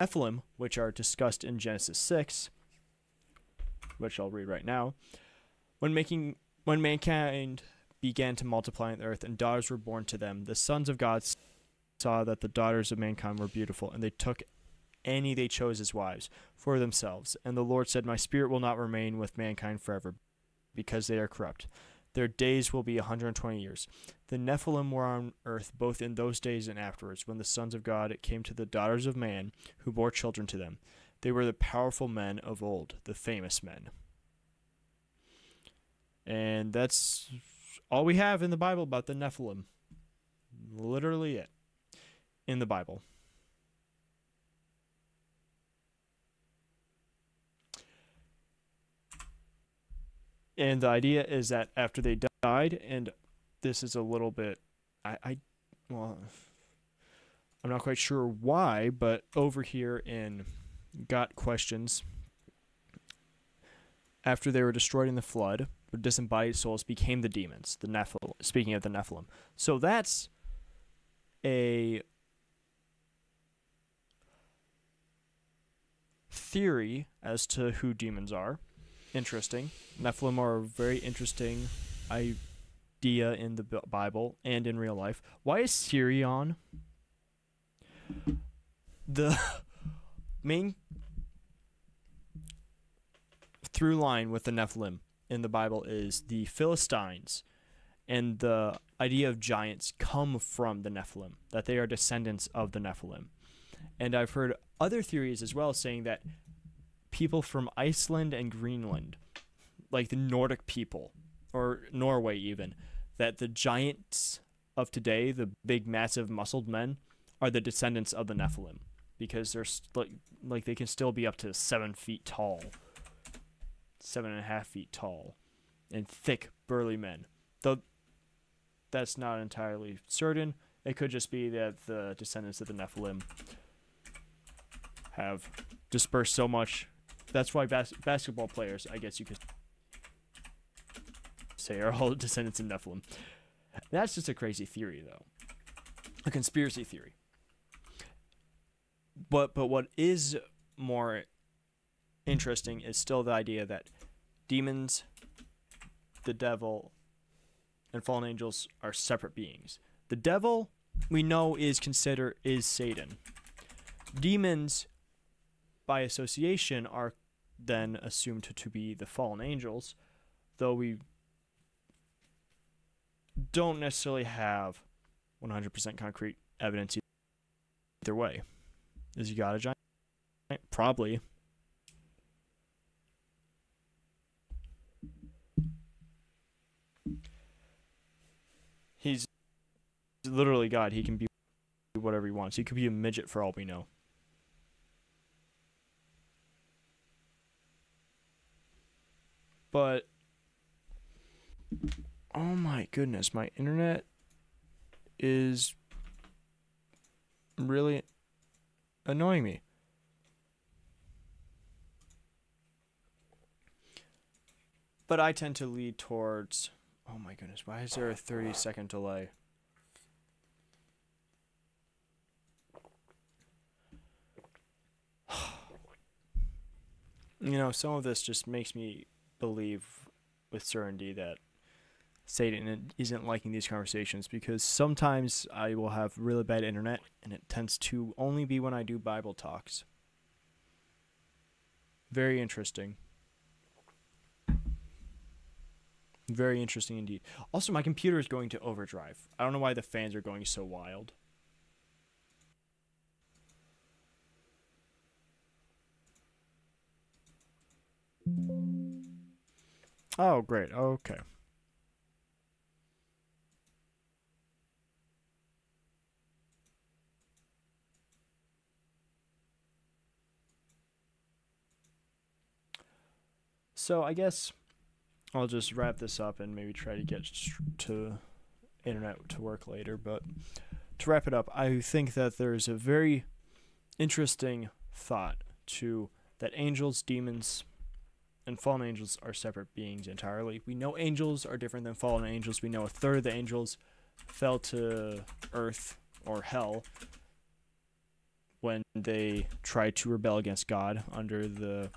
Nephilim, which are discussed in Genesis 6, which I'll read right now. When making when mankind began to multiply on the earth and daughters were born to them, the sons of God saw that the daughters of mankind were beautiful, and they took any they chose as wives for themselves. And the Lord said, My spirit will not remain with mankind forever, because they are corrupt. Their days will be a 120 years. The Nephilim were on earth both in those days and afterwards, when the sons of God came to the daughters of man, who bore children to them. They were the powerful men of old, the famous men. And that's all we have in the Bible about the Nephilim. Literally it in the Bible. And the idea is that after they died, and this is a little bit, I, I well, I'm not quite sure why, but over here in Got Questions, after they were destroyed in the flood, the disembodied souls became the demons, the Nephilim. Speaking of the Nephilim, so that's a theory as to who demons are. Interesting. Nephilim are a very interesting idea in the Bible and in real life. Why is Sirion the main through line with the Nephilim in the Bible is the Philistines and the idea of giants come from the Nephilim, that they are descendants of the Nephilim. And I've heard other theories as well saying that people from Iceland and Greenland, like the Nordic people, or Norway even, that the giants of today, the big, massive, muscled men, are the descendants of the Nephilim because they're st- like they can still be up to seven feet tall, seven and a half feet tall, and thick, burly men. Though that's not entirely certain. It could just be that the descendants of the Nephilim have dispersed so much. That's why bas- basketball players, I guess you could say, are all descendants of Nephilim. That's just a crazy theory, though. A conspiracy theory. But but what is more interesting is still the idea that demons, the devil, and fallen angels are separate beings. The devil we know is considered is Satan. Demons by association are then assumed to, be the fallen angels, though we don't necessarily have 100% concrete evidence either way. Is he got a giant? Probably. He's literally God. He can be whatever he wants. He could be a midget for all we know. But oh my goodness, my internet is really annoying me. But I tend to lead towards oh my goodness, why is there a 30 second delay? you know, some of this just makes me believe with certainty that Satan isn't liking these conversations because sometimes I will have really bad internet and it tends to only be when I do Bible talks. Very interesting. Very interesting indeed. Also, my computer is going to overdrive. I don't know why the fans are going so wild. Oh, great. Okay. So I guess I'll just wrap this up and maybe try to get to internet to work later. But to wrap it up, I think that there's a very interesting thought to that angels, demons, and fallen angels are separate beings entirely. We know angels are different than fallen angels. We know a third of the angels fell to earth or hell when they tried to rebel against God under the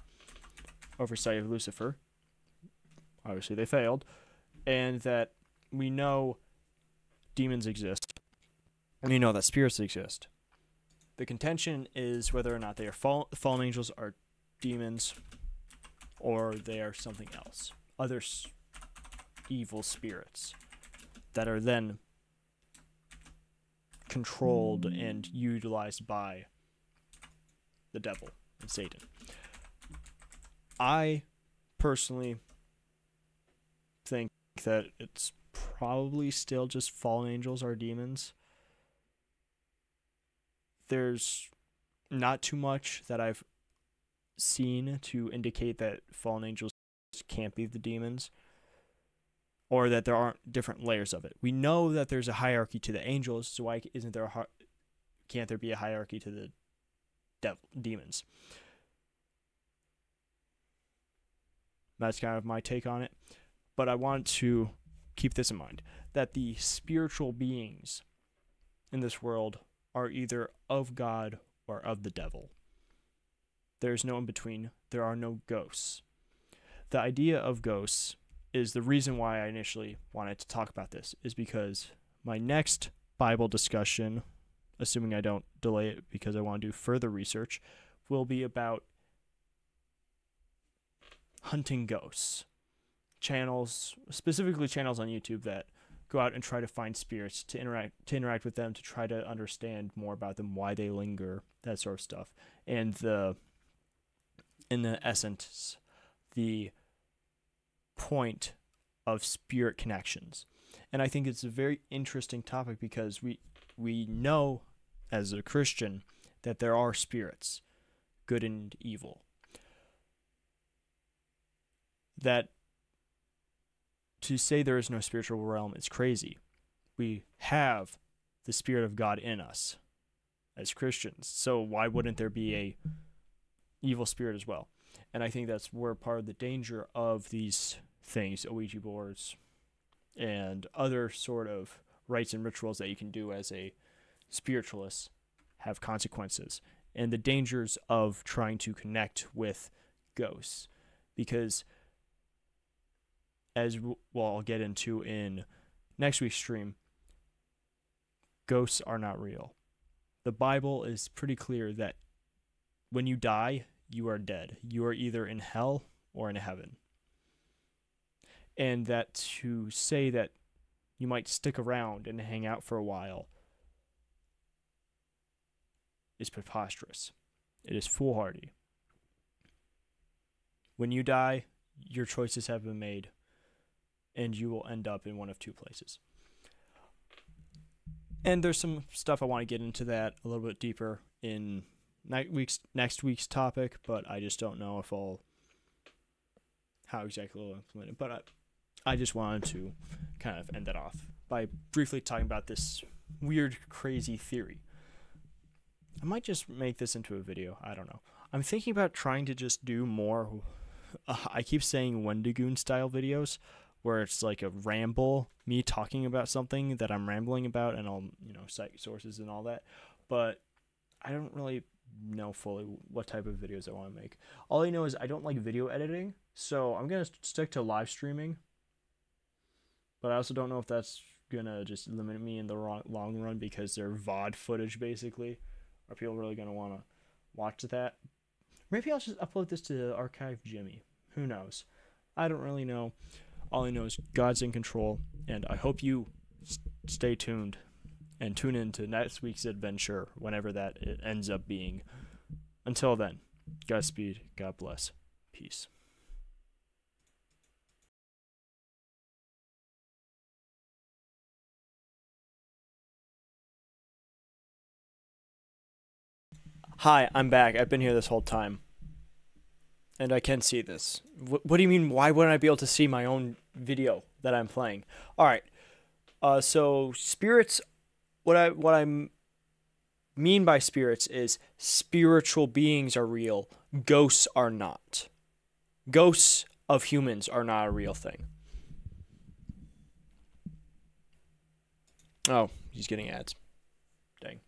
oversight of Lucifer. Obviously, they failed. And that we know demons exist. And we know that spirits exist. The contention is whether or not they are fall- fallen angels are demons or they are something else. Other evil spirits that are then controlled and utilized by the devil and Satan. I personally think that it's probably still just fallen angels or demons. There's not too much that I've seen to indicate that fallen angels can't be the demons or that there aren't different layers of it. We know that there's a hierarchy to the angels, so why isn't there a can't there be a hierarchy to the devil demons? That's kind of my take on it. But I want to keep this in mind that the spiritual beings in this world are either of God or of the devil. There is no in between. There are no ghosts. The idea of ghosts is the reason why I initially wanted to talk about this, is because my next Bible discussion, assuming I don't delay it because I want to do further research, will be about hunting ghosts. Channels, specifically channels on YouTube that go out and try to find spirits to interact to interact with them to try to understand more about them, why they linger, that sort of stuff. And the in the essence, the point of spirit connections. And I think it's a very interesting topic because we we know as a Christian that there are spirits, good and evil. That to say there is no spiritual realm is crazy. We have the spirit of God in us as Christians. So why wouldn't there be a evil spirit as well? And I think that's where part of the danger of these things, Ouija boards, and other sort of rites and rituals that you can do as a spiritualist have consequences. And the dangers of trying to connect with ghosts. Because, as well, I'll get into in next week's stream, ghosts are not real. The Bible is pretty clear that when you die, you are dead. You are either in hell or in heaven. And that to say that you might stick around and hang out for a while is preposterous. It is foolhardy. When you die, your choices have been made, and you will end up in one of two places. And there's some stuff I want to get into that a little bit deeper in next week's next week's topic, but I just don't know if I'll how exactly I'll implement it. But I, I just wanted to kind of end that off by briefly talking about this weird, crazy theory. I might just make this into a video. I don't know. I'm thinking about trying to just do more. Uh, I keep saying Wendigoon style videos, where it's like a ramble, me talking about something that I'm rambling about, and I'll you know cite sources and all that. But I don't really know fully what type of videos I want to make. All I know is I don't like video editing, so I'm gonna stick to live streaming. But I also don't know if that's gonna just limit me in the long run because they're VOD footage basically. Are people really gonna want to watch that? Maybe I'll just upload this to the Archive Jimmy. Who knows? I don't really know. All I know is God's in control, and I hope you stay tuned and tune in to next week's adventure whenever that it ends up being. Until then, Godspeed, God bless, peace. Hi, I'm back. I've been here this whole time. And I can see this. What, what do you mean, why wouldn't I be able to see my own video that I'm playing? Alright. Uh, so, spirits what I what I mean by spirits is spiritual beings are real, ghosts are not. Ghosts of humans are not a real thing. Oh, he's getting ads. Dang.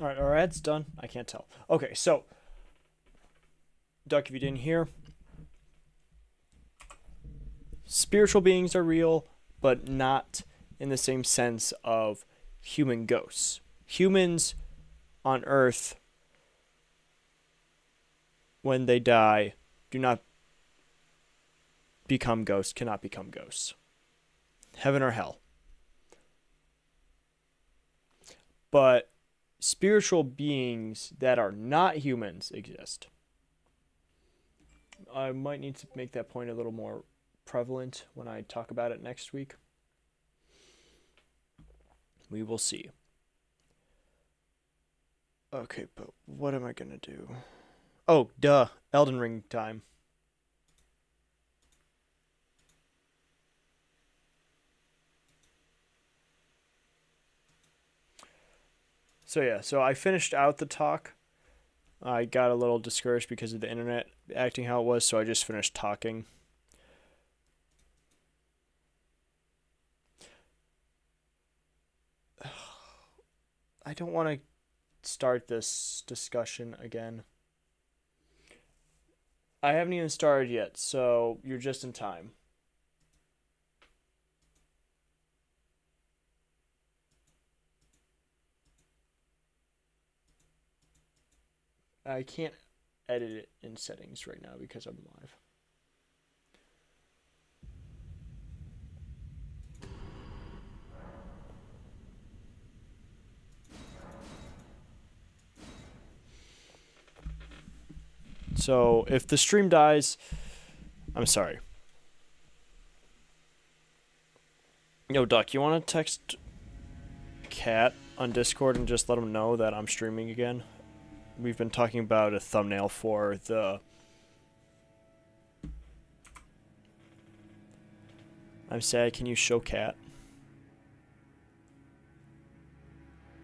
All right, our ad's done. I can't tell. Okay, so Duck, if you didn't hear, spiritual beings are real, but not in the same sense of human ghosts. Humans on Earth, when they die, do not become ghosts, cannot become ghosts. Heaven or hell. But spiritual beings that are not humans exist. I might need to make that point a little more prevalent when I talk about it next week. We will see. Okay, but what am I going to do? Oh, duh. Elden Ring time. So yeah, so I finished out the talk. I got a little discouraged because of the internet acting how it was, so I just finished talking. I don't want to start this discussion again. I haven't even started yet, so you're just in time. I can't edit it in settings right now because I'm live. So if the stream dies, I'm sorry. Yo, Duck, you want to text Cat on Discord and just let him know that I'm streaming again? We've been talking about a thumbnail for the I'm sad, can you show cat?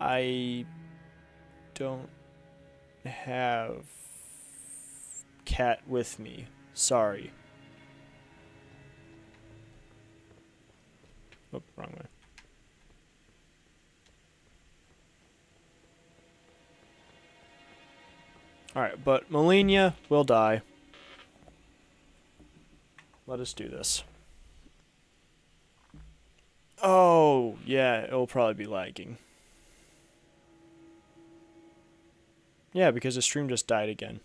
I don't have cat with me. Sorry. Oh, wrong way. Alright, but Malenia will die. Let us do this. Oh, yeah, it'll probably be lagging. Yeah, because the stream just died again.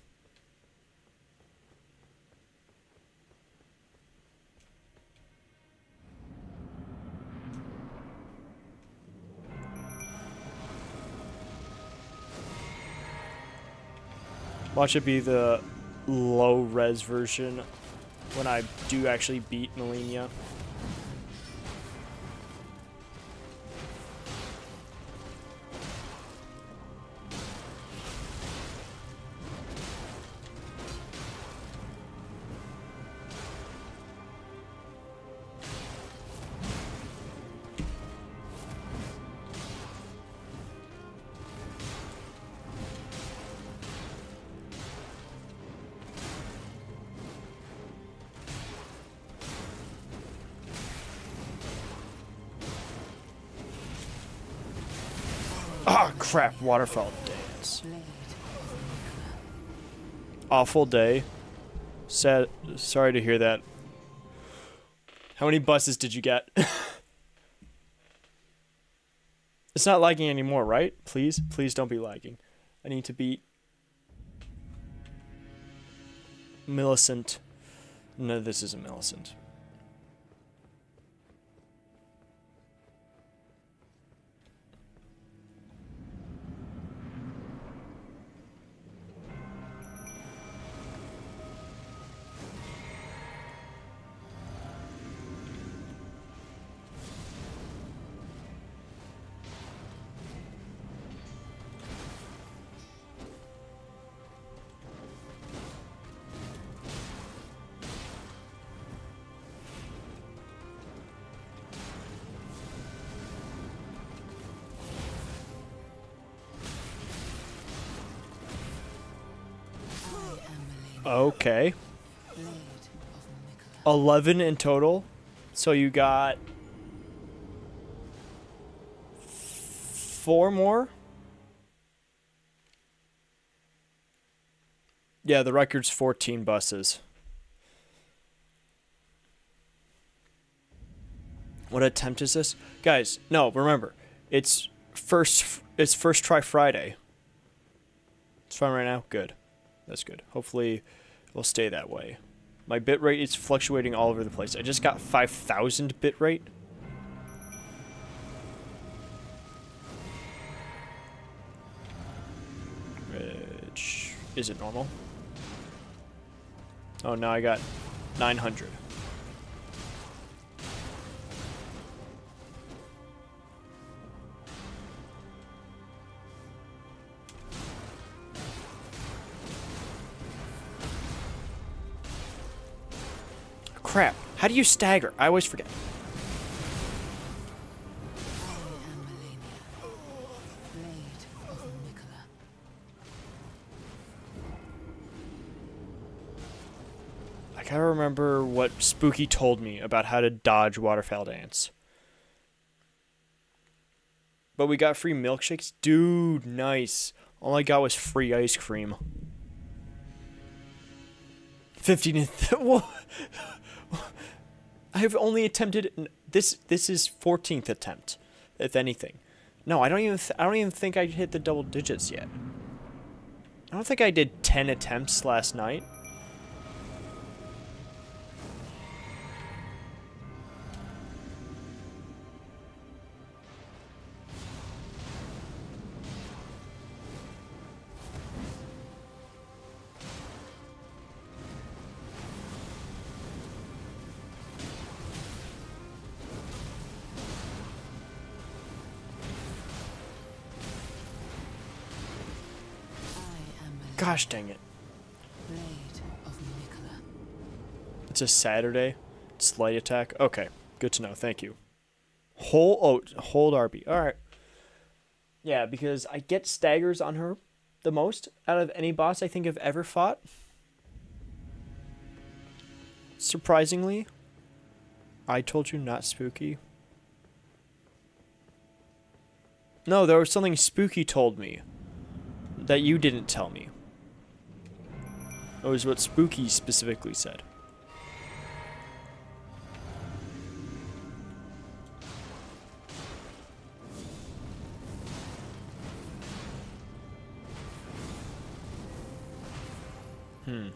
Watch it be the low res version when I do actually beat Malenia. Waterfall dance. Awful day. Sad. Sorry to hear that. How many buses did you get? it's not lagging anymore, right? Please, please don't be lagging. I need to beat Millicent. No, this isn't Millicent. Okay. 11 in total. So you got four more. Yeah, the record's 14 buses. What attempt is this? Guys, no, remember. It's first it's first try Friday. It's fine right now. Good. That's good. Hopefully will stay that way. My bitrate is fluctuating all over the place. I just got 5,000 bitrate. Which is it normal? Oh, now I got 900. Crap. How do you stagger? I always forget. I gotta remember what Spooky told me about how to dodge waterfowl dance. But we got free milkshakes? Dude, nice. All I got was free ice cream. 15 and what? I've only attempted this this is 14th attempt if anything. No, I don't even I don't even think I hit the double digits yet. I don't think I did 10 attempts last night. Gosh dang it. It's a Saturday. It's light attack. Okay, good to know. Thank you. Hold oh hold RB. All right. Yeah, because I get staggers on her the most out of any boss I think I've ever fought. Surprisingly, I told you not spooky. No, there was something spooky told me that you didn't tell me. That was what Spooky specifically said. Hmm.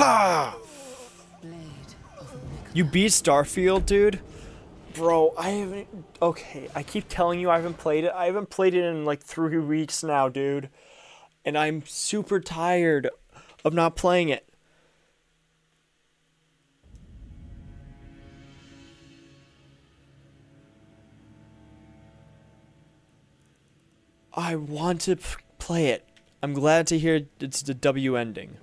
Ha! You beat Starfield, dude? Bro, I haven't. Okay, I keep telling you I haven't played it. I haven't played it in like three weeks now, dude. And I'm super tired of not playing it. I want to play it. I'm glad to hear it's the W ending.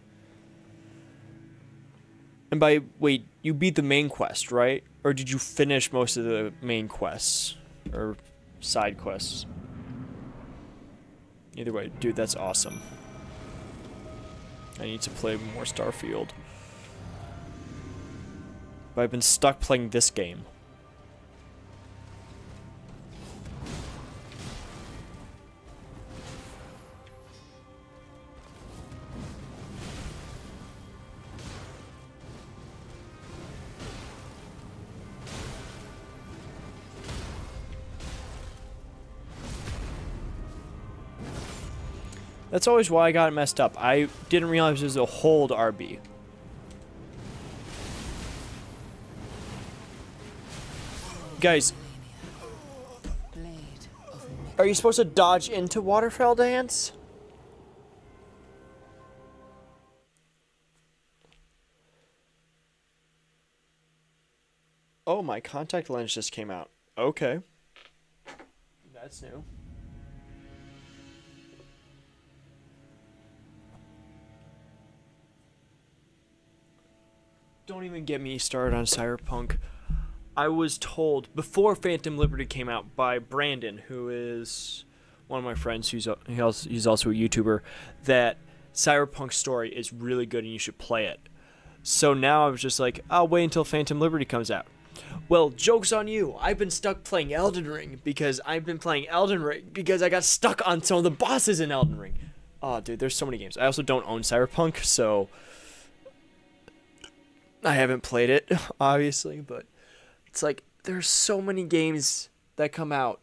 And by wait, you beat the main quest, right? Or did you finish most of the main quests or side quests? Either way, dude, that's awesome. I need to play more Starfield. But I've been stuck playing this game. That's always why I got messed up. I didn't realize there's a hold RB. Guys. Are you supposed to dodge into Waterfowl Dance? Oh, my contact lens just came out. Okay. That's new. Don't even get me started on Cyberpunk. I was told before Phantom Liberty came out by Brandon, who is one of my friends, who's he's also a YouTuber, that Cyberpunk story is really good and you should play it. So now I was just like, I'll wait until Phantom Liberty comes out. Well, joke's on you. I've been stuck playing Elden Ring because I've been playing Elden Ring because I got stuck on some of the bosses in Elden Ring. Oh, dude, there's so many games. I also don't own Cyberpunk, so I haven't played it, obviously, but it's like there's so many games that come out.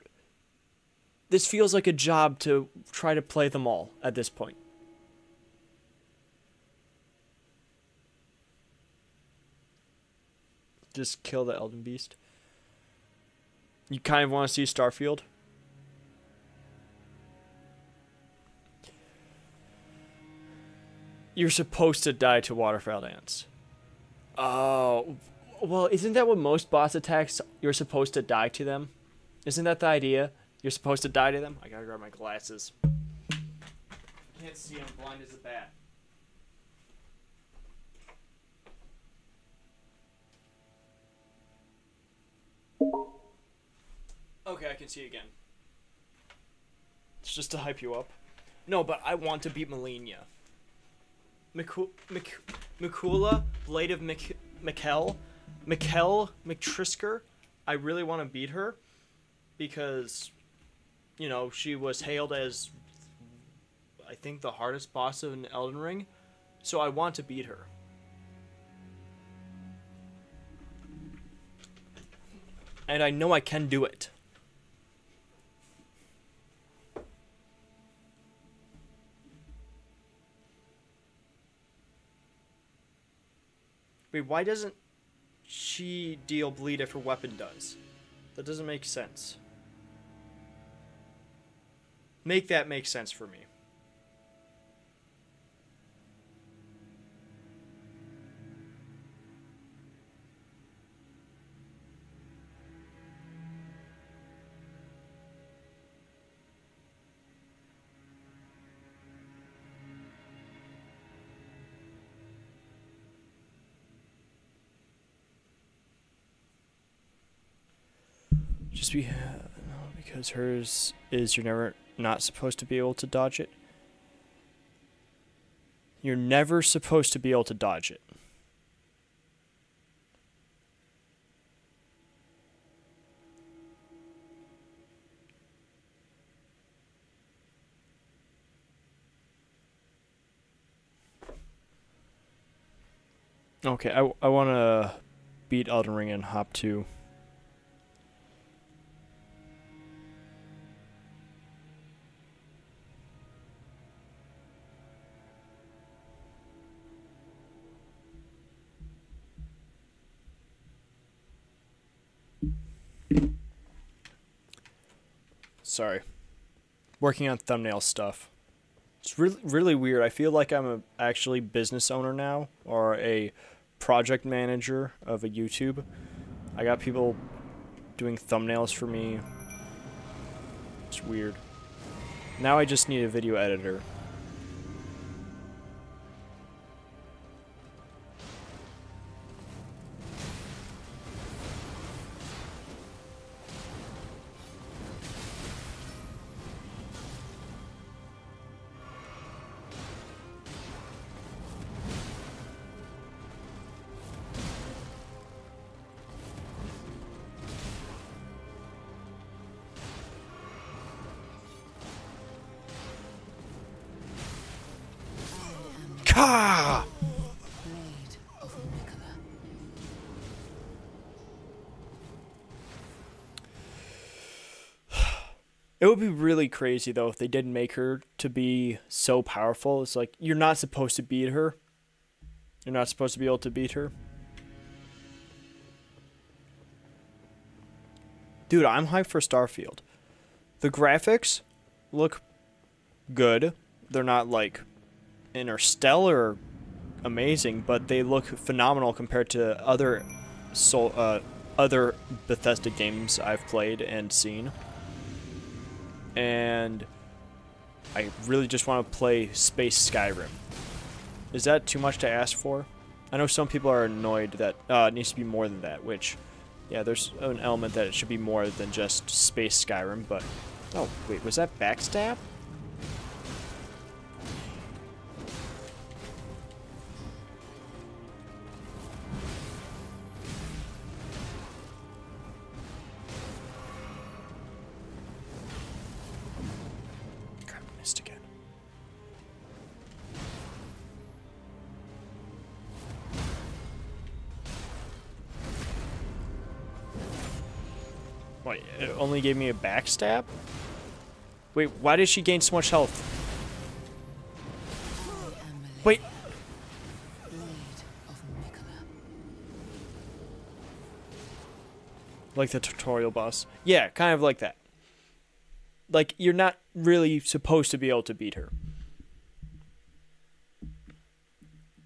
This feels like a job to try to play them all at this point. Just kill the Elden Beast. You kind of want to see Starfield? You're supposed to die to Waterfowl Dance. Oh, well, isn't that what most boss attacks? You're supposed to die to them. Isn't that the idea? You're supposed to die to them. I gotta grab my glasses. I can't see. I'm blind as a bat. Okay, I can see again. It's just to hype you up. No, but I want to beat Malenia. Miku- Mik- Miquella, Blade of Mik- Mikkel, Mikkel McTrisker. I really want to beat her because, you know, she was hailed as, I think, the hardest boss in Elden Ring. So I want to beat her. And I know I can do it. Wait, why doesn't she deal bleed if her weapon does? That doesn't make sense. Make that make sense for me. Just be because hers is you're never not supposed to be able to dodge it. You're never supposed to be able to dodge it. Okay, I, I want to beat Elden Ring and hop to Sorry. Working on thumbnail stuff. It's really really weird. I feel like I'm a actually business owner now or a project manager of a YouTube. I got people doing thumbnails for me. It's weird. Now I just need a video editor. It would be really crazy though if they didn't make her to be so powerful. It's like you're not supposed to beat her. You're not supposed to be able to beat her. dude, I'm hyped for Starfield. The graphics look good. They're not like interstellar amazing, but they look phenomenal compared to other so uh, other Bethesda games I've played and seen. And I really just want to play Space Skyrim. Is that too much to ask for? I know some people are annoyed that uh, it needs to be more than that, which, yeah, there's an element that it should be more than just Space Skyrim, but... Oh, wait, was that backstab? Gave me a backstab? Wait, why did she gain so much health? Wait, like the tutorial boss. Yeah, kind of like that. Like you're not really supposed to be able to beat her.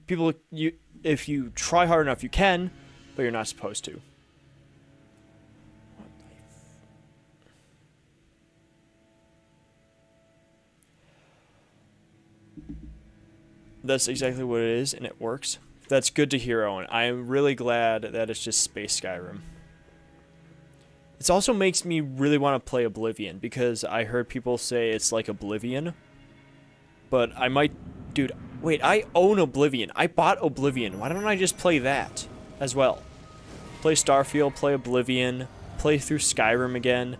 People you if you try hard enough you can, but you're not supposed to. That's exactly what it is and it works. That's good to hear, Owen. I am really glad that it's just Space Skyrim. It also makes me really want to play Oblivion because I heard people say it's like Oblivion. But I might, dude. Wait, I own Oblivion. I bought Oblivion. Why don't I just play that as well? Play Starfield, play Oblivion, play through Skyrim again.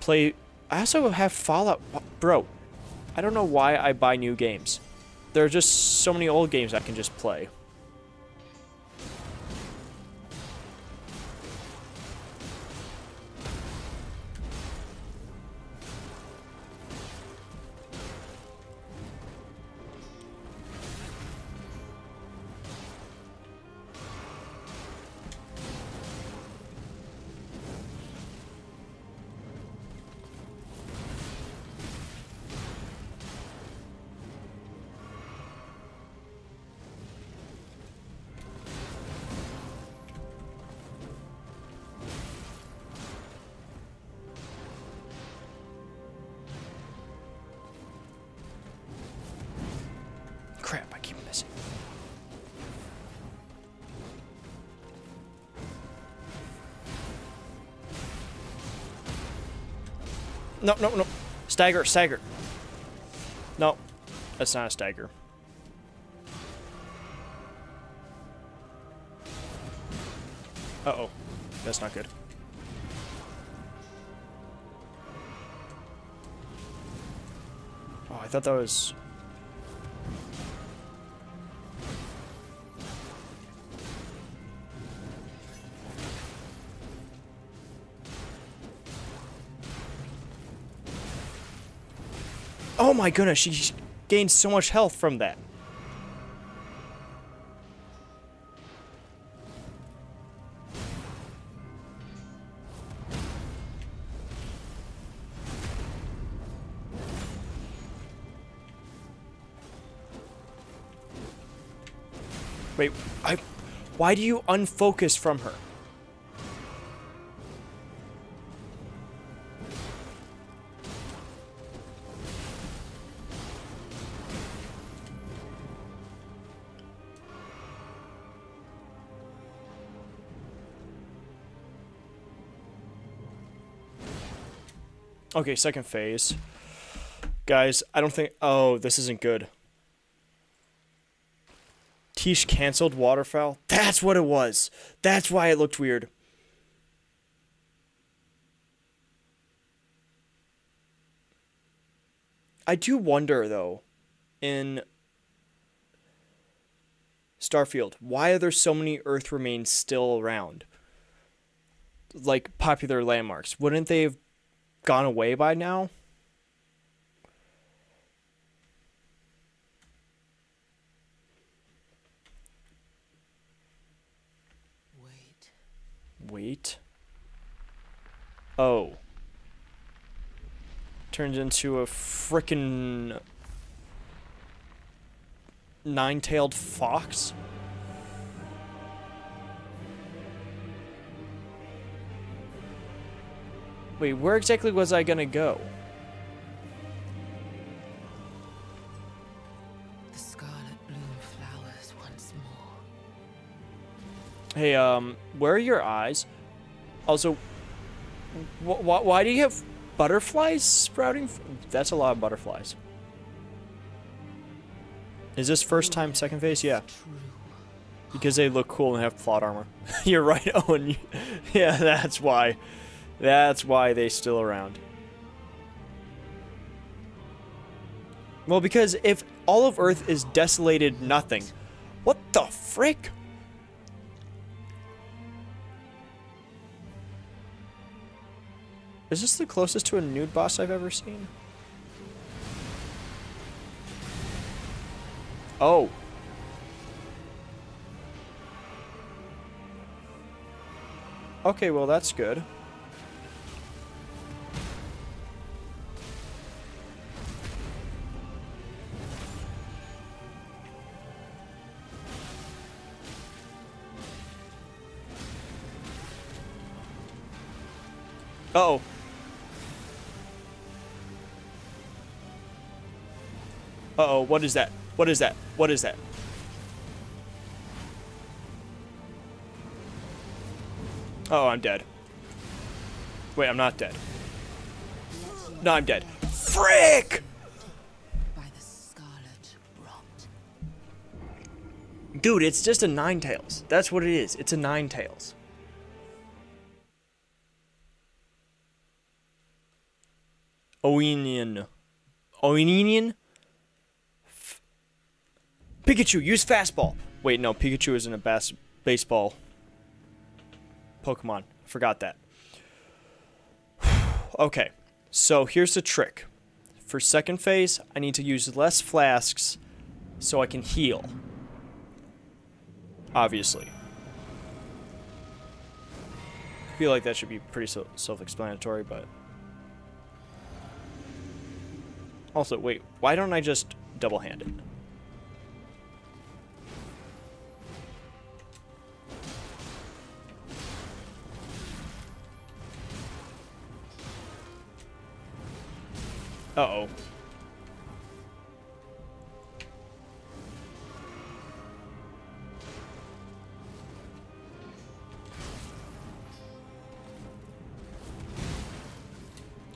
Play. I also have Fallout, bro. I don't know why I buy new games. There are just so many old games I can just play. No, no, no. Stagger, stagger. No, that's not a stagger. Uh-oh. That's not good. Oh, I thought that was... my goodness, she gained so much health from that. Wait, I why do you unfocus from her? Okay, second phase. Guys, I don't think. Oh, this isn't good. Tiche canceled Waterfowl. That's what it was. That's why it looked weird. I do wonder, though, in Starfield, why are there so many Earth remains still around? Like popular landmarks. Wouldn't they have gone away by now? Wait. Wait. Oh. Turns into a frickin' nine-tailed fox. Wait, where exactly was I gonna go? The scarlet bloom flowers once more. Hey, um, where are your eyes? Also, wh- wh- why do you have butterflies sprouting? f- That's a lot of butterflies. Is this first time, second phase? Yeah, because they look cool and have plot armor. You're right, Owen. yeah, that's why. That's why they still around. Well, because if all of Earth is desolated nothing, what the frick? Is this the closest to a nude boss I've ever seen? Oh. Okay, well that's good. What is that? What is that? What is that? Oh, I'm dead. Wait, I'm not dead. No, I'm dead. Frick! By the scarlet rot. Dude, it's just a nine tails. That's what it is. It's a nine tails. Oenian. Oenian? Pikachu, use fastball. Wait, no, Pikachu isn't a bas- baseball Pokemon. Forgot that. okay, so here's the trick. For second phase, I need to use less flasks so I can heal. Obviously. I feel like that should be pretty self-explanatory, but... Also, wait, why don't I just double-hand it? Uh-oh.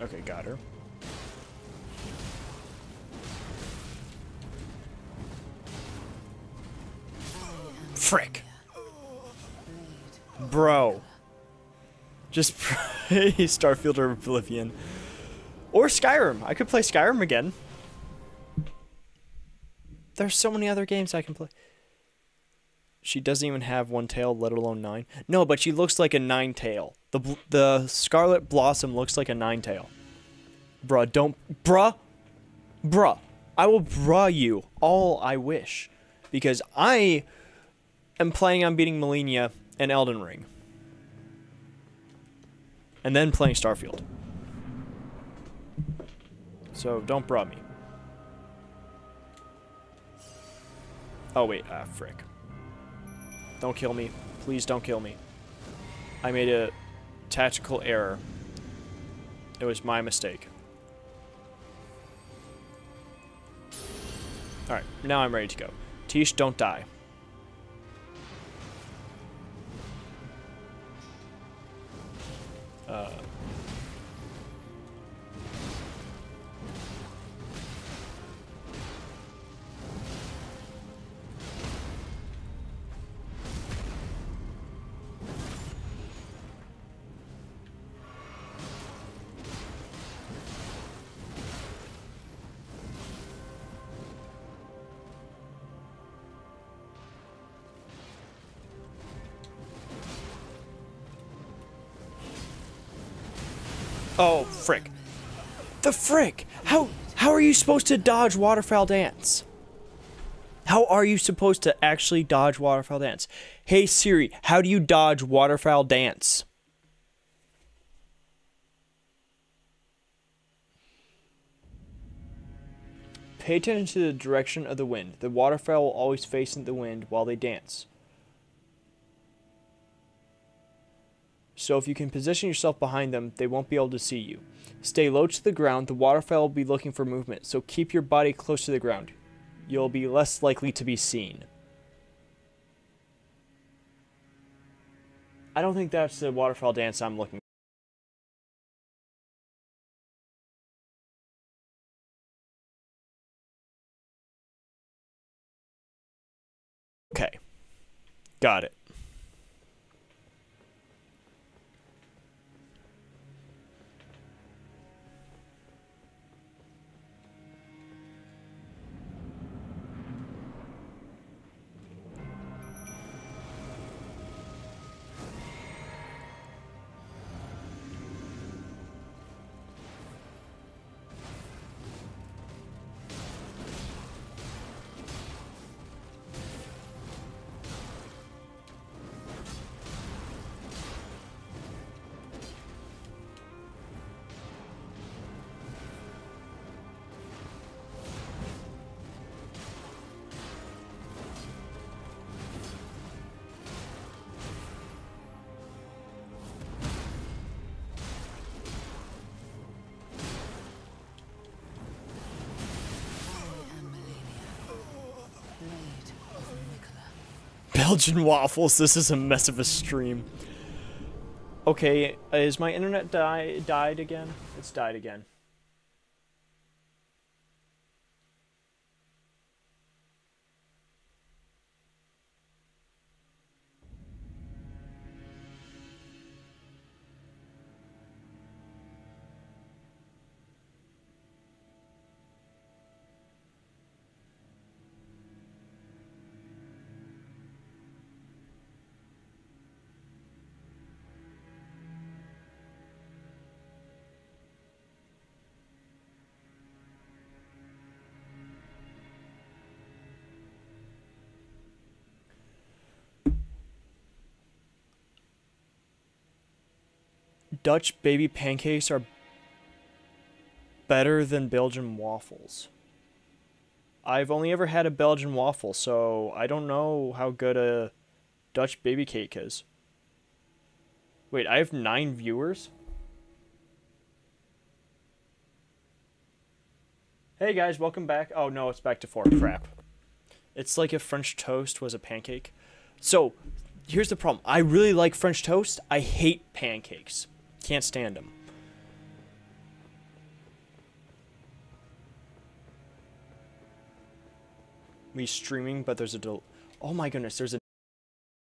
Okay, got her. Frick. Bro. Just play Starfield or Oblivion. Or Skyrim. I could play Skyrim again. There's so many other games I can play. She doesn't even have one tail, let alone nine. No, but she looks like a nine tail. The the Scarlet Blossom looks like a nine tail. Bruh, don't bruh, bruh. I will bruh you all I wish, because I am planning on beating Malenia and Elden Ring, and then playing Starfield. So don't bruh me. Oh wait, ah, frick. Don't kill me. Please don't kill me. I made a tactical error. It was my mistake. Alright, now I'm ready to go. Tiche, don't die. Uh, Oh, frick. The frick! How, how are you supposed to dodge Waterfowl Dance? How are you supposed to actually dodge Waterfowl Dance? Hey Siri, how do you dodge Waterfowl Dance? Pay attention to the direction of the wind. The waterfowl will always face the wind while they dance. So if you can position yourself behind them, they won't be able to see you. Stay low to the ground. The waterfowl will be looking for movement, so keep your body close to the ground. You'll be less likely to be seen. I don't think that's the waterfowl dance I'm looking for. Okay. Got it. Belgian waffles. This is a mess of a stream. Okay, is my internet die died again? It's died again. Dutch baby pancakes are better than Belgian waffles. I've only ever had a Belgian waffle, so I don't know how good a Dutch baby cake is. Wait, I have nine viewers? Hey guys, welcome back. Oh no, it's back to four. Crap. It's like if French toast was a pancake. So, here's the problem. I really like French toast. I hate pancakes. Can't stand them. Me streaming, but there's a del- Oh my goodness, there's a